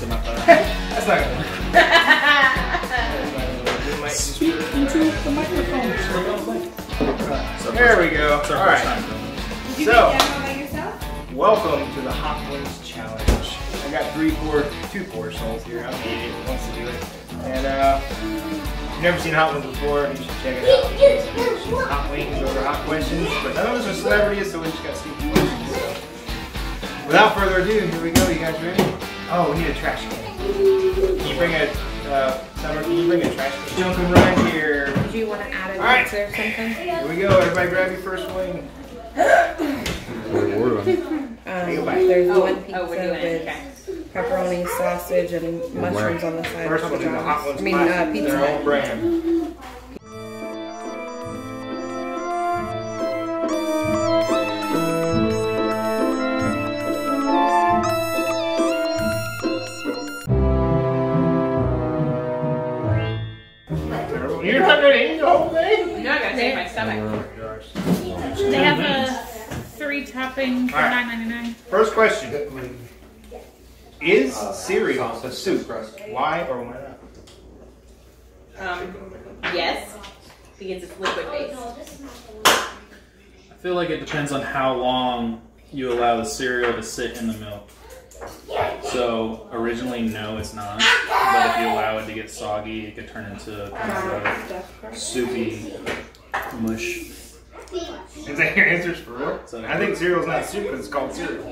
pizza my thigh. That's not gonna work. That's not gonna work. We might just- Speak into the microphone. There we go. It's our All first right. time. Did you So- by yourself? Welcome to the Hot Wings Challenge. I got three poor, souls here. I'm the idiot that wants to do it. And uh, if you've never seen Hot Ones before, you should check it out. It's hot wings over hot questions. But none of us are celebrities, so we just got to stupid questions. So. Without further ado, here we go. You guys ready? Oh, we need a trash can. Can you bring a, uh, Summer, can you bring a trash can? Jumping right here. Do you want to add a All right. pizza or something? Here we go. Everybody grab your first wing. Um, there's Oh, one oh, pizza we're doing it. with Okay. pepperoni, sausage, and mushrooms on the side. First one is the Hot John's. Ones I mean, uh, Classic, their own pizza. brand. Stomach. They have a three topping for Alright. nine ninety nine. First question. Is cereal a soup? Why or why not? Um, yes, because it's liquid based. I feel like it depends on how long you allow the cereal to sit in the milk. So originally, no, it's not. But if you allow it to get soggy, it could turn into kind of a soupy mush. Is that your answers for real? So- I think cereal's not soup, but it's called cereal.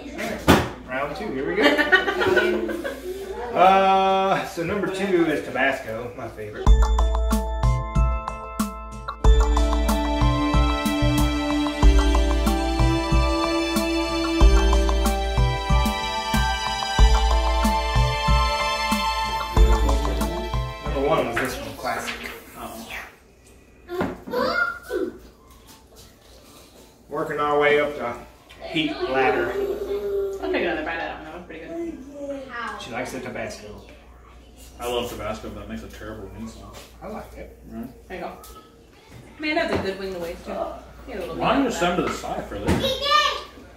Round two, here we go. uh, so number two is Tabasco, my favorite. Love Tabasco, but that makes a terrible wing sauce. I like it. There you go. Man, that's a good wing to waste too. Get a little bit Why don't you of just send to the side for this?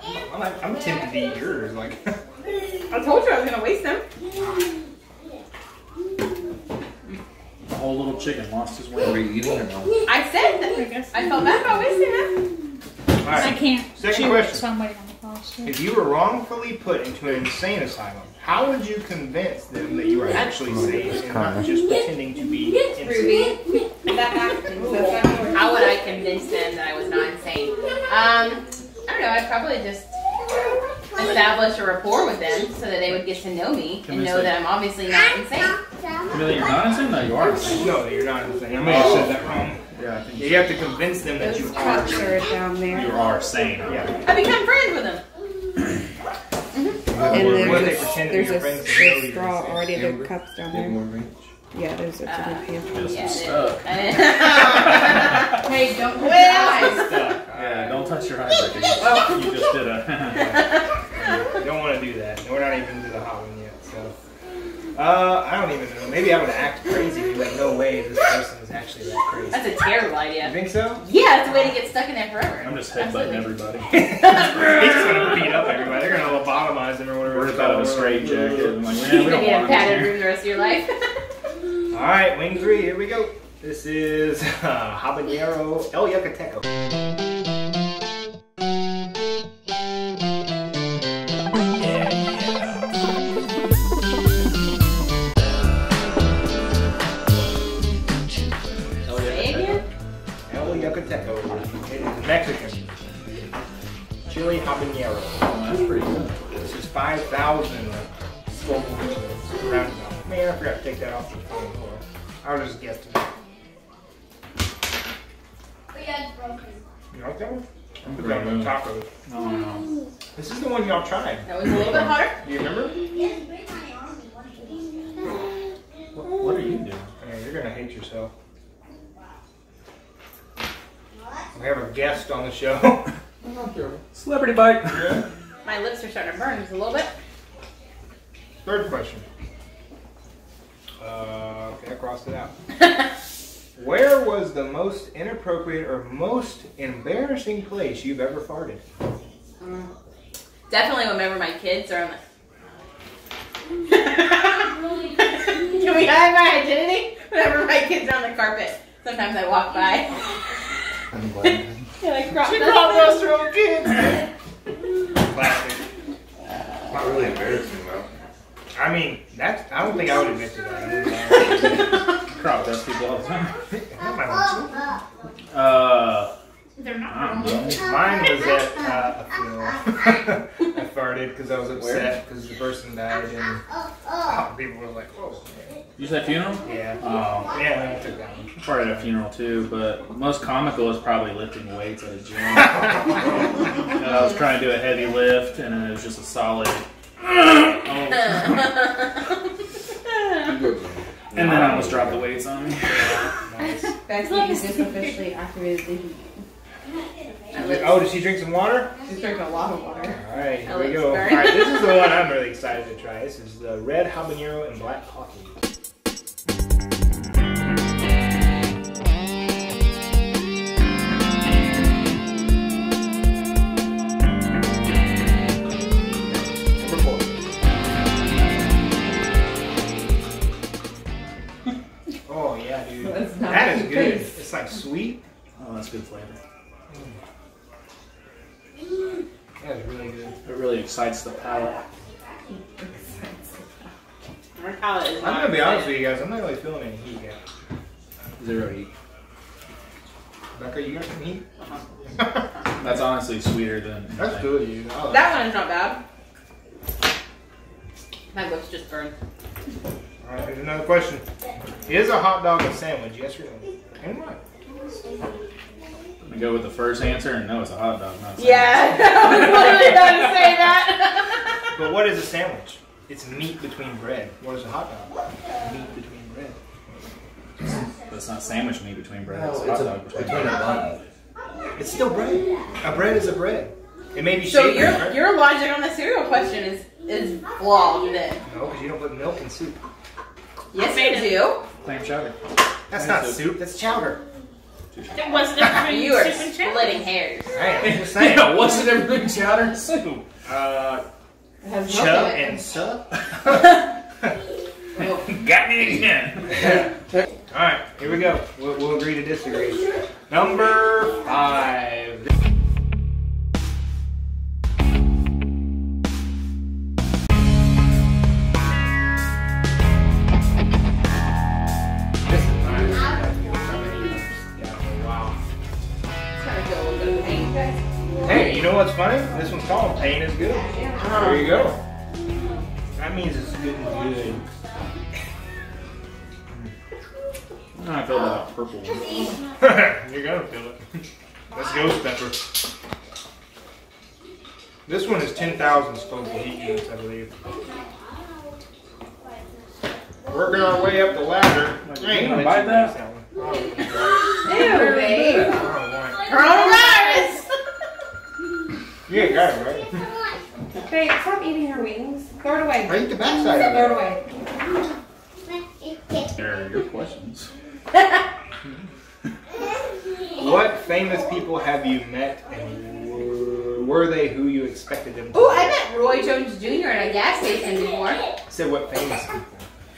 I'm, like, I'm tempted to eat yours. Like, I told you I was gonna waste them. The whole little chicken lost his Are wing. we eating or no? I said that. I guess. I felt bad about wasting them. all I can't. Second chew question. It, so I'm waiting on the pause. too. If you were wrongfully put into an insane asylum, how would you convince them that you are actually sane and not just pretending to be insane? Ruby. How would I convince them that I was not insane? Um, I don't know. I'd probably just establish a rapport with them so that they would get to know me and know that I'm obviously not insane. Really, you're not insane? No, you are insane. No, that you're not insane. I may have said that wrong. Yeah, I think You have to convince them that you are. cups are down you are sane. Yeah. I become friends with them. And What if they there's, pretend there's your a, friends and they know there's you're straw already. Amber? The cups down there. more? Yeah, there's a, it's in the pantry. Just Yeah, stuck. hey, don't put your eyes. Stuck. Yeah, don't touch your eyes like you, you just did a. You don't want to do that. We're not even into the hot one yet, so. Uh, I don't even know. Maybe I would act crazy and be like, no way, this person is actually that crazy. That's a terrible idea. You think so? Yeah, it's a way to get stuck in there forever. I'm just headbutting everybody. He's just gonna beat up everybody. They're gonna lobotomize them or whatever. We're it's out of a straight jacket. I'm like, You're we gonna don't be in a want padded room the rest of your life. All right, wing three. Here we go. This is uh, habanero El Yucateco. Celebrity bite. My lips are starting to burn just a little bit. Third question. Uh, okay, I crossed it out. Where was the most inappropriate or most embarrassing place you've ever farted? Definitely whenever my kids are on the. Can we hide my identity? Whenever my kids are on the carpet, sometimes I walk by. I'm glad. Yeah, like crop She dust. brought those her own kids. Classic. Not really embarrassing though. I mean, that's. I don't think I would admit to that. Crop dust people all the time. Not my. Uh, They're not don't wrong. Mine was at uh, a funeral. I farted because I was upset because the person died, and uh, people were like, "Whoa." You said funeral? Yeah. Oh, Yeah, I took that one. part at a funeral too, but most comical is probably lifting weights at a gym. And I was trying to do a heavy lift, and it was just a solid. Oh. And then I almost dropped the weights on me. Nice. Becky has just officially activated the heat. Oh, did she drink some water? She's drinking a lot of water. All right, here Alex we go. All Burn. right, this is the one I'm really excited to try. This is the red habanero and black coffee. Number four. Oh yeah, dude. That's not That is good. good. It's like sweet. Oh, that's good flavor. That is really good. It really excites the palate. My palate is I'm not gonna be honest with you guys. I'm not really feeling any heat yet. Zero heat. Becca, you got some heat? Uh-huh. That's honestly sweeter than. That's good, dude. I like That one is not bad. My lips just burned. All right, here's another question. Is a hot dog a sandwich? Yes or no? And why? I'm gonna go with the first answer, and no, it's a hot dog, not a sandwich. Yeah, I was literally about to say that. But what is a sandwich? It's meat between bread. What is a hot dog? Meat between bread. But it's not sandwich meat between bread. No, it's a it's hot a, dog between between a bun. It's still bread. A bread is a bread. It may be So shaped your as bread. your logic on the cereal question is is flawed then. No, because you don't put milk in soup. Yes, I do. Clam chowder. That's Clam not soup. soup. That's chowder. What's the difference between You are soup and chowder? splitting hairs. Hey, saying. Yeah, what's the difference between chowder and soup? Uh, It chub milk in it. and sup. Got me again. All right, here we go. We'll, we'll agree to disagree. Number five. Know what's funny? This one's called Pain is Good. Uh-huh. There you go. That means it's good and good. I don't know how I feel about that purple one. You're gonna feel it. That's ghost pepper. This one is 10,000 Scoville heat units, I believe. Working our way up the ladder. Like, I you gonna gonna bite that? that. Ew, babe. I don't want it. Coronavirus. You ain't got it, right? Babe, stop eating her wings. Throw it away. I eat the backside Throw it of away. They're your questions. What famous people have you met and were, were they who you expected them to Ooh, be? I met Roy Jones Jr. at a gas station before. I said what famous people?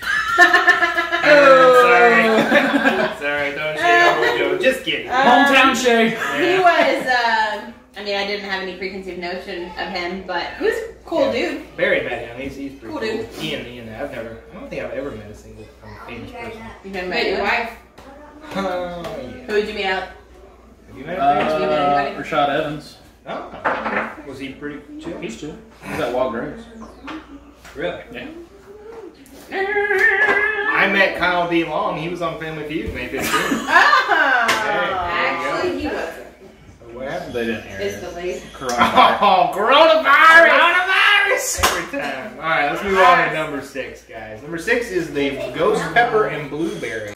sorry. sorry, don't shade on Roy Jones. Just kidding. Hometown shade. He was, uh, I mean, I didn't have any preconceived notion of him, but he was a cool Yeah. dude. Barry met him. He's, he's pretty Cool cool. dude. Ian, Ian, I've never, I don't think I've ever met a single um, famous person. You've been Wait, met your with? wife? Oh, yeah. Who would you meet out? Have you met a famous you met Uh, anybody? Rashad Evans. Oh. Was he pretty chill? He's chill. He's at Wild Graves. Really? Yeah. I met Kyle D. Long. He was on Family Feud, May 15th. Oh! Actually, he wasn't. What happened? They didn't air It's it. delayed. Coronavirus. Oh, coronavirus! Coronavirus! Every time. All right, let's move on to number six, guys. Number six is the ghost pepper and blueberry.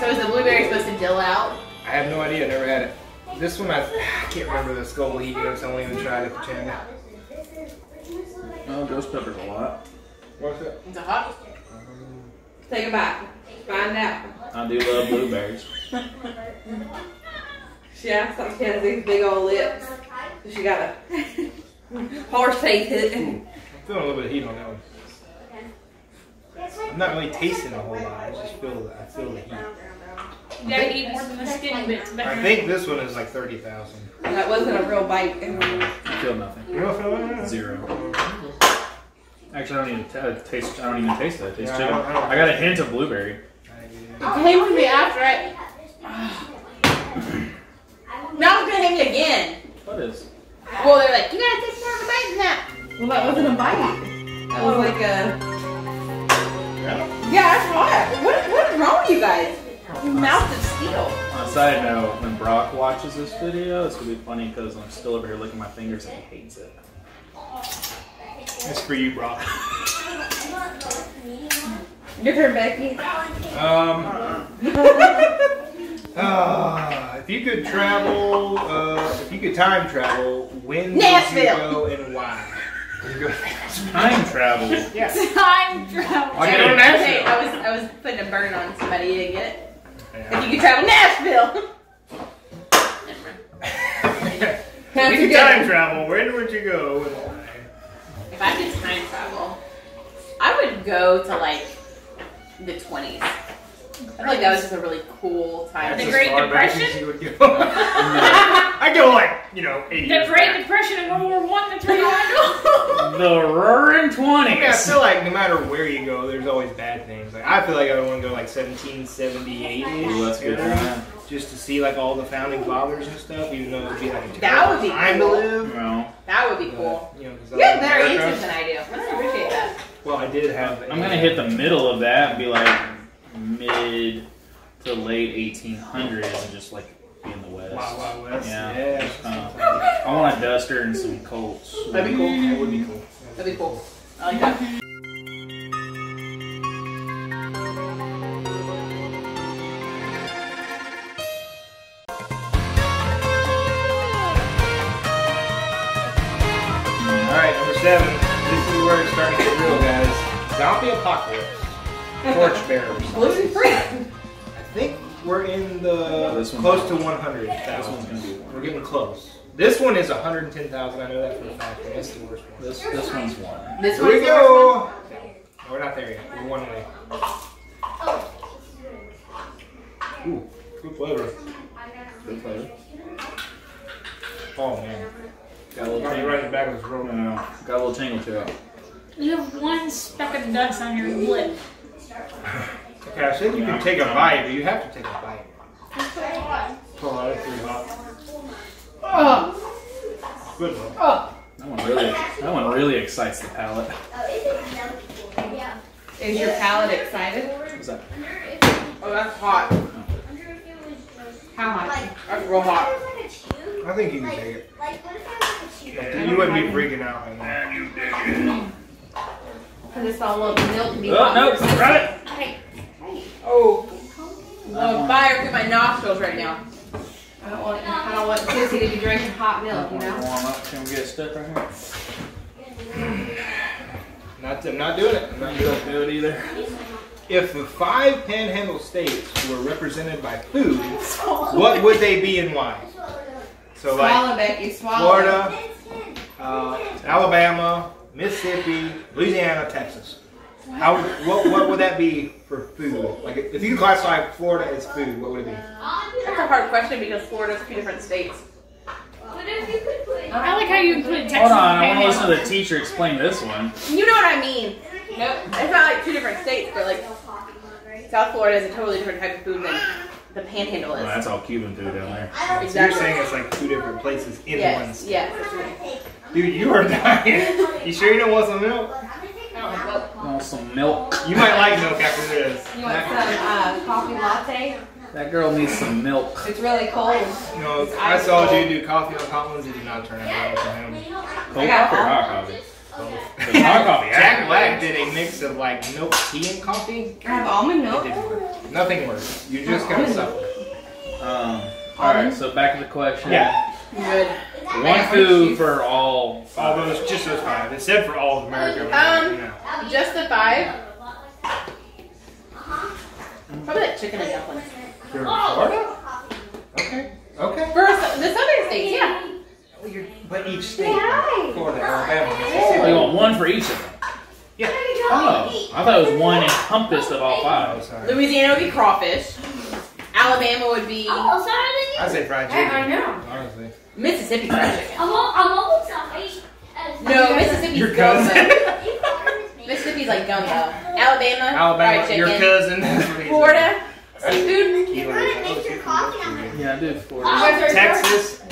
So is the blueberry supposed to dill out? I have no idea. I never had it. This one, I, I can't remember the Scoville heat units. I only even tried it at the. Oh, ghost pepper's a lot. What's that? It's a hot. Take it back. Find out. I do love blueberries. She acts like she has these big old lips. So she got a horse face hit. I'm feeling a little bit of heat on that one. I'm not really tasting a whole lot. I just feel the, I feel the heat. You gotta eat more than the skin bits. I think this one is like thirty thousand. That wasn't a real bite. I feel nothing. You don't feel that? Zero. Actually, I don't even t- uh, taste. I don't even taste that. It tastes Yeah, I chicken. don't- I don't- I got a hint of blueberry. You came with me after I. Now it's gonna hit me again. What is? Well, they're like, you gotta take more of the bite than that. Well, that wasn't a bite. That was like a. Yeah, that's what. What, what is wrong with you guys? Your mouth is steel. On a side note, when Brock watches this video, it's gonna be funny because I'm still over here licking my fingers and he hates it. It's for you, Brock. Your turn, Becky. Um. uh, if you could travel, uh, if you could time travel, when would you go and why? You go- Time travel. Yes. Time travel. I Go to Nashville. Okay, I was I was putting a burn on somebody You didn't get it. If you could travel Nashville. Time if you could time travel, when would you go and why? If I could time travel, I would go to like the 20s. I feel like that was just a really cool time. The That's Great as far back as Depression? you would go. I go like, you know, 80 The Great back. Depression and World War One. That's where you want to go. The Roaring I, Twenties. mean, I feel like no matter where you go, there's always bad things. Like I feel like I would want to go like 1778 Ooh, that's good time. Just to see like all the founding fathers and stuff. Even though it'd be like a That would be time cool. to live. No, That would be but, cool. You know, 'cause You have like better answers than I do. I appreciate that. Well, I did have. I'm gonna hit the middle of that and be like mid to late 1800s and just like be in the West. Wild Wild West. Yeah. Yeah. Uh, I want a duster and some Colts. That'd be cool. That would be cool. That'd be cool. I like that. Seven. This is where it's starting to get real, guys. Zombie apocalypse. Torchbearers. Gluten free. I think we're in the This one- close to 100. This one's gonna be one. We're getting close. This one is 110,000. I know that for a fact. and That's the worst one. This this one's one. This Here we one's the worst go. No, we're not there yet. We're one away. Ooh, good flavor. Good flavor. Oh man. Got a little Got me right in the back of this room. No, got a little tingle to it. You have one speck of dust on your lip. Okay, I said you can take a bite, but you have to take a bite. Oh, that's pretty hot. Oh, Good one. oh. That one really that one really excites the palate. Is your palate excited? What's that? Oh, that's hot. How hot? That's real hot. I think you can take it. You wouldn't be freaking out right now. Because it's all little milk to be Oh hot. no! Grab it. Oh. Oh, fire through my nostrils right now. I don't want, I don't want Kissy to be drinking hot milk, you know? Warm up. Can we get a stick right here? Not, I'm not doing it. I'm not You doing don't it either. If the five panhandle states were represented by food, what would they be and why? So like Swallow, Becky, swallow. Florida, uh, Alabama, Mississippi, Louisiana, Texas. How what, what would that be for food? Like if you could classify Florida as food, what would it be? That's a hard question because Florida's two different states. I like how you include Texas. Hold on, I want to listen to the teacher explain this one. You know what I mean? Nope. It's not like two different states, but like South Florida is a totally different type of food than the Panhandle Well, that's all Cuban food down there. So you're saying it's like two different places in one Yes. state. Yes. Dude, you are dying. You sure you don't want some milk? I don't have milk. Want some milk? You might like milk after this. You want some uh, coffee latte? That girl needs some milk. It's really cold. No, I saw you do coffee on hot ones. It did not turn out well for him. Cold got coffee or hot coffee? The hot coffee. Jack Black did a mix of like milk tea and coffee. I have almond milk. work. Nothing works. You're just gonna suffer. Um. All right. So back to the question. Yeah. Good. One food for all All five. those, just those five. It said for all of America. Um, you know. Just the five. Probably like chicken and dumplings. For Florida? Okay. Okay. For the southern states, yeah. Well, you're- But each state, Florida, Alabama, Oh, Mississippi. you want one for each of them? Yeah. Oh, I thought it was one encompassed of all Oh, five. sorry. Louisiana would be crawfish. Alabama would be oh, oh, I say fried I, I know. Honestly. Mississippi fried chicken. I'm all, I'm almost sorry. No, Mississippi's Your cousin. gumbo. Mississippi's like gumbo. Alabama, Alabama, fried your cousin. That's what he said. Florida, seafood. You're gonna make your coffee on Yeah, I did four. Oh, Texas.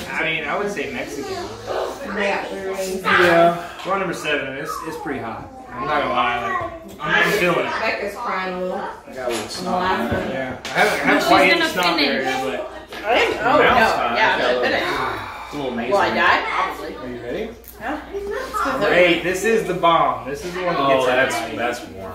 I would say Mexican. Yeah. We're number seven. It's it's pretty hot. I'm not gonna lie. Like, I'm feeling it. Becca's crying a little. I got a little snot. Yeah. I haven't, I haven't She's quite hit gonna the snot finish. area, but Oh no, yeah, I'm Got a gonna finish. It's a little nasal. Will I die? Probably. are you ready? Yeah. Wait, this is the bomb. This is the one that Oh, that's that's warm.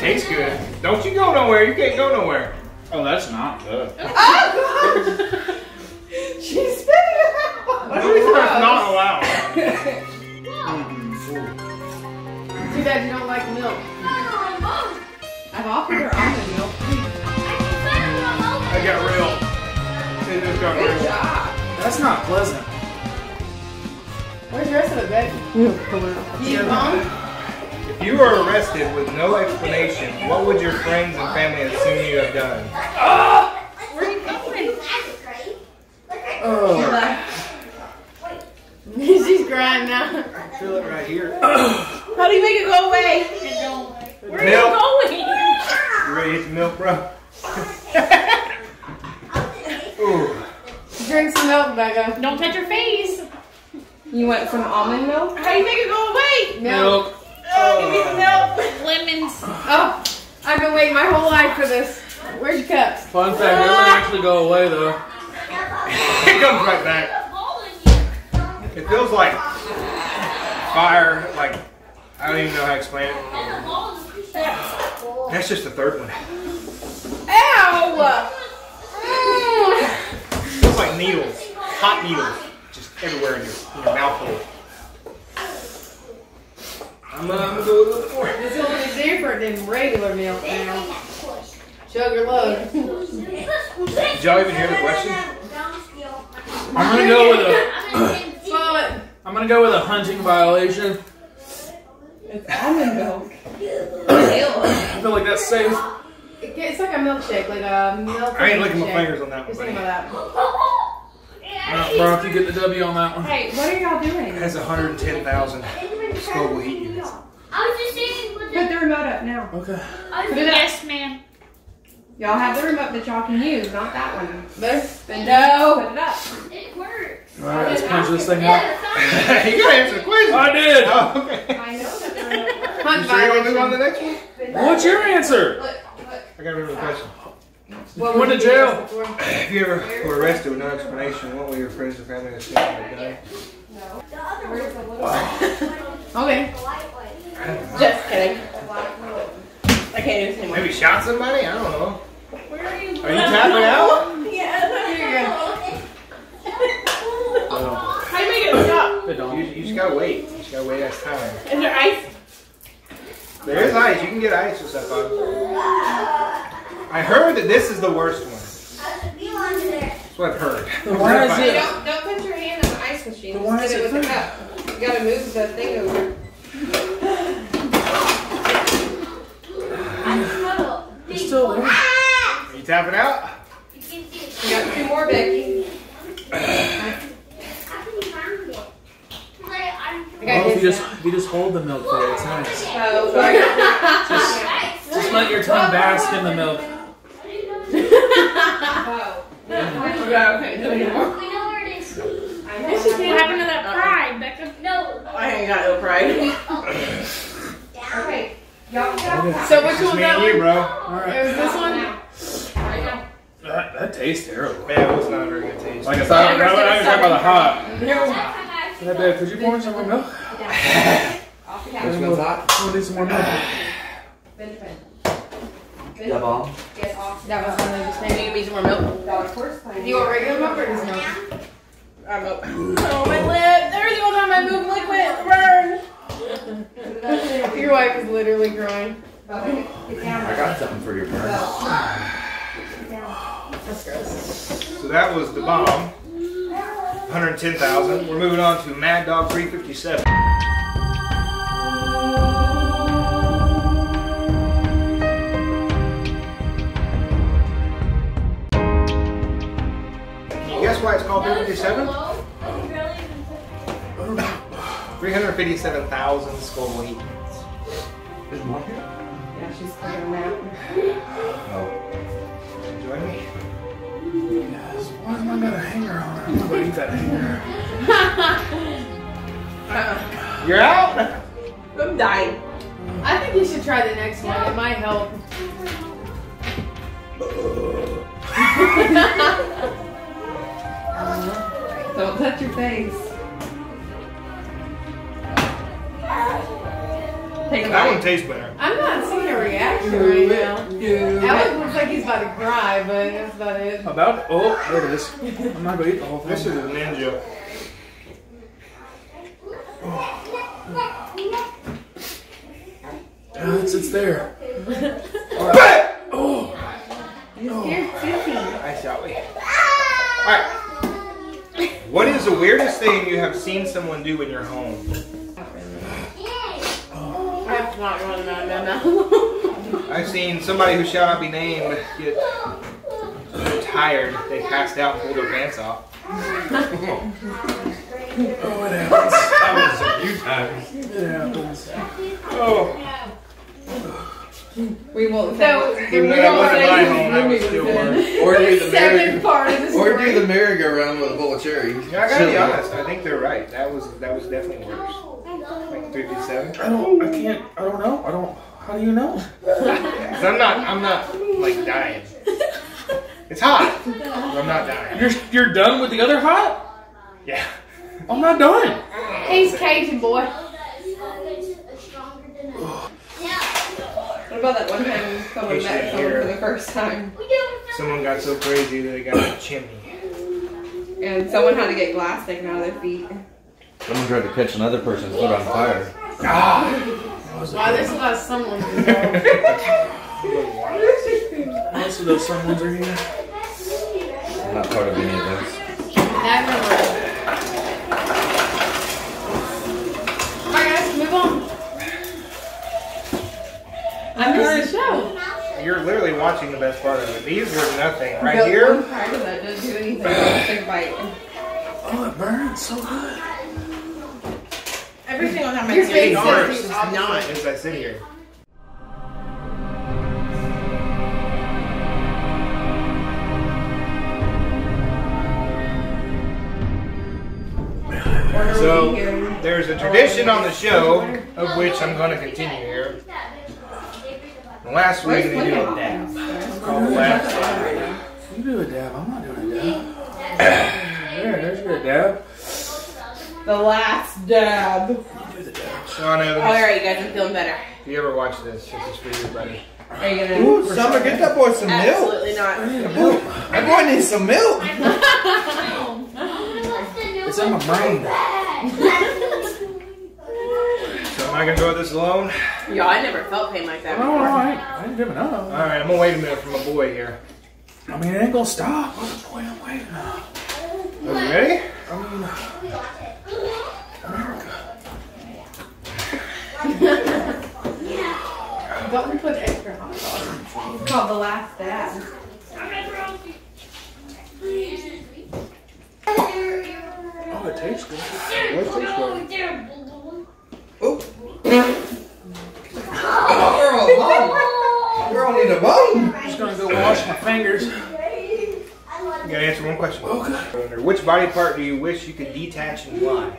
It doesn't even taste good. Don't you go nowhere. You can't go nowhere. oh, that's not good. Oh god! She's spitting it out. That's not allowed. Mm-hmm. Too bad you don't like milk. I've offered her almond milk. I got real. It just got Good real. job. That's not pleasant. Where's the rest of mm. it, Becky? You home? If you were arrested with no explanation, what would your friends and family assume you have done? Where are you going? Oh. She's crying now. I Feel it right here. How do you make it go away? Where are you going? You ready to hit milk, bro? Drink some milk, Becca. Don't touch your face. You want some almond milk? How do you make it go away? Milk. Oh, give me some milk. Lemons. Oh, I've been waiting my whole life for this. Where's your cups? Fun fact, it wouldn't ah. actually go away though. It comes right back. It feels like fire, like, I don't even know how to explain it. That's just the third one. Ow! It feels like needles, hot needles, just everywhere in your, in your mouth hole. I'm, uh, gonna go with a little more. This is a little different than regular milk now. Chug your load. Did y'all even hear the question? I'm gonna go with a. Swallow it. I'm gonna go with a hunting violation. It's almond milk. I feel like that's safe. It's like a milkshake, like a milk. I ain't licking my milkshake. fingers on that one, Just buddy. think about that. Uh, Brock, you get the W on that one. Hey, what are y'all doing? It has 110,000 Scoville heat units. I was just saying Put the. the remote up now. Okay. I was Put it up. Yes, ma'am. Y'all have the remote that y'all can use, not that one. This? Then no. Put it up. It works. Alright, let's punch this thing out. you gotta answer the question. I did! Oh, okay. I know that the remote works. You sure you want to move on to the next one? What's your answer? I gotta remember the question. What Went to jail. If you ever were arrested with no explanation, what will your friends and family assume you have done? Okay. Just kidding. I can't do this anymore. Maybe shot somebody? I don't know. Where are you Are you tapping out? How do you make it stop? It You, don't. you just gotta wait. You just gotta wait that time. Is there ice? There is ice. You can get ice and stuff on. I heard that this is the worst one. That's what I've heard. Why is it? Don't, don't put your hand in the ice machine. But why Just is put it it with the cup. You gotta move the thing over. It's still there. Are you tapping out? You got two more, Becky. I got Well, if you just if you just hold the milk there, it's nice. Oh, sorry. Just let your tongue bask in the milk. Oh. Yeah, okay. do it anymore. We know where it is. I know. What happened to that pride, Becca? No. I ain't got no pride. Okay. Y'all Okay. So which Just one's me that and you, one? bro. Alright. It was this one? That, uh, that tastes terrible. Man, it was not a very good taste. Like I thought, I was talking about the hot. No. Hey, babe, could you pour me some more milk? Which one's hot? We'll do some more milk. Benjamin. The bomb. Get off. That was one of the maybe you can be some more milk. Do you want regular milk or just milk? Uh, milk. Oh, my lip. Every single time I move liquid, it burns. Your wife is literally crying. I got something for your burn. That's gross. So that was the bomb. 110,000. We're moving on to Mad Dog 357. 757? So 357,000 skull weight. There's more here? Yeah, she's clearing out. Oh. Join me? Yes. Why am I gonna hang her on? I'm not needs that hanger. You're out? I'm dying. I think you should try the next one. It might help. Don't touch your face. Take That one tastes better. I'm not seeing a reaction right now. Alex looks like he's about to cry, but that's about it. About oh, there it is. I'm not gonna eat the whole thing. This is thing. a ninja. Yeah, it's, it's there. Oh, You're sissy. Nice, shall we? Alright. What is the weirdest thing you have seen someone do in your home? I'm not running out of mouth. I've seen somebody who shall not be named get so tired they passed out and pulled their pants off. oh, it happens. That was a few times. It happens. Oh, We won't So, say we that won't wasn't say my home, that was still was in. worse. Or do the Second merry, part of the or story. do the merry-go-round with a bowl of cherries. Yeah, I gotta be honest. I think they're right. That was that was definitely worse. Like 57. I don't. I can't. I don't know. I don't. How do you know? Cause I'm not. I'm not like dying. It's hot. I'm not dying. You're you're done with the other hot? Yeah. I'm not done. He's Cajun boy. What about that one time someone Patient met someone here. for the first time Someone got so crazy that they got a chimney. and someone had to get glass taken out of their feet? Someone tried to catch another person's foot on fire. Ah! Wow, there's a lot of someone involved. Most of those someones are here. I'm not part of any of those. Never. Alright guys, move on. I missed the show. You're literally watching the best part of it. These were nothing. Right But here. One part of that doesn't do anything. Just take bite. Oh, it burns so good. Every single time I Your see face it, says ours. it's Not as I sit here. So there's a tradition on the show of which I'm going to continue here. Last week they did a dab. Called the last dab. You do a dab. I'm not doing a dab. there, there's your dab. The last dab. You do the dab. Sean Evans, oh, Alright, you guys, I'm feeling better. if you ever watch this, this is for you, buddy. Are you gonna? Ooh, Summer, get that boy some milk. Absolutely not. That boy needs some milk. It's in my brain. So am I going to go this alone? Yo, I never felt pain like that Oh, all before. right. I ain't giving up. Alright, I'm going to wait a minute for my boy here. I mean, it ain't gonna stop. Oh, boy, I'm waiting. Are you ready? I mean, America. Don't we put extra hot sauce. It's called the last dab. Oh, it tastes good. Oh, girl, girl need a bone. I'm just gonna go wash my fingers. You got to answer one question. Okay. Which body part do you wish you could detach and why?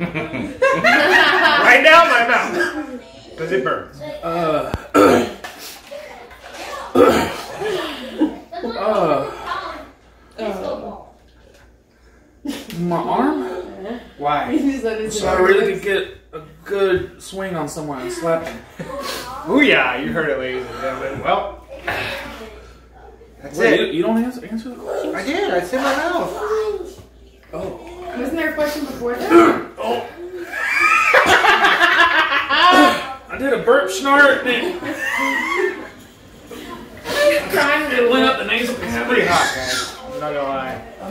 right now, my mouth. Because it burns. Uh, uh, my arm? Why? He just let his So I really could get a good swing on someone and slap them. Ooh yeah, you heard it, ladies and gentlemen. Well, that's Wait, it. you, you don't answer, answer the question? I did. I said my mouth. Oh. Wasn't there a question before that? oh. I did a burp snort and it, it went up the nasal It's pretty hot, guys. I'm not gonna lie. It's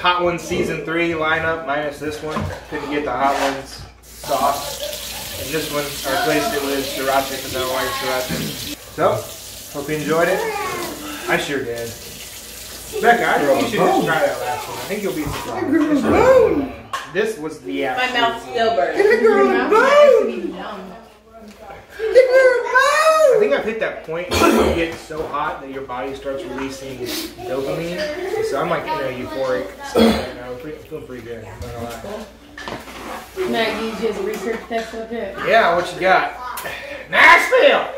Hot Ones Season 3 lineup minus this one. Couldn't get the Hot Ones sauce. And this one, I replaced it with sriracha because I don't like sriracha. So, hope you enjoyed it. I sure did. Becca, I think you should just try that last one. I think you'll be surprised. This was the My mouth still burns. I think I've hit that point where you get so hot that your body starts releasing dopamine. So I'm like in a euphoric state right now. I'm pretty- I'm feeling pretty good. I'm not gonna lie. Maggie used as a research test subject. Yeah, what you got? Nashville!